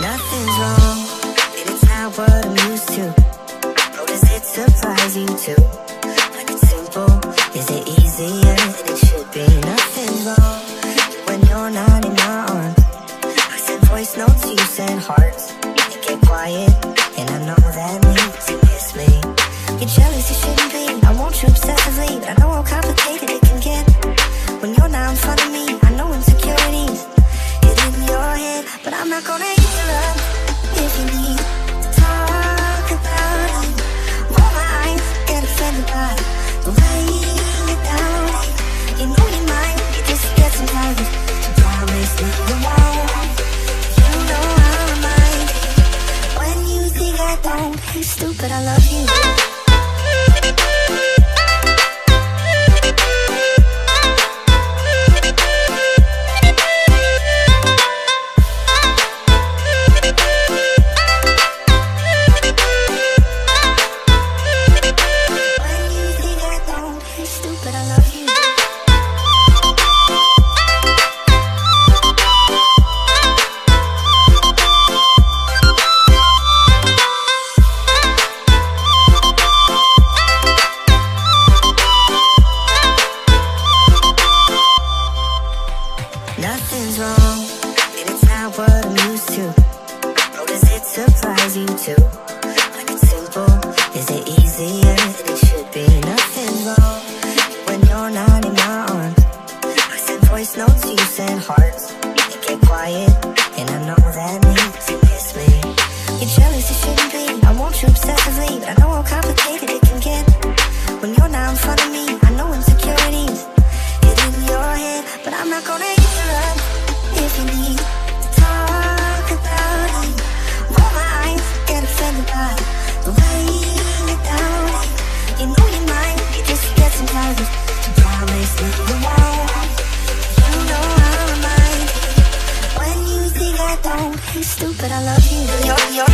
Nothing's wrong, and it's not what I'm used to. Oh, does it surprise you too? When it's simple, is it easier than it should be? Nothing's wrong when you're not in my arms. I send voice notes, you send hearts. You get quiet, and I know that means you miss me. You're jealous, you shouldn't be. I want you obsessively, but I know how complicated it can get. When you're not in front of me, I know insecurities is in your head, but I'm not gonna stupid, I love you. But I know how complicated it can get. When you're not in front of me, I know insecurities in your head, but I'm not gonna if you need to talk about it. Roll my eyes, get offended by the way you doubt. You know you might, you just get some. So promise you won't. You know how I might when you think I don't. Stupid, I love you. You're, you're, you're,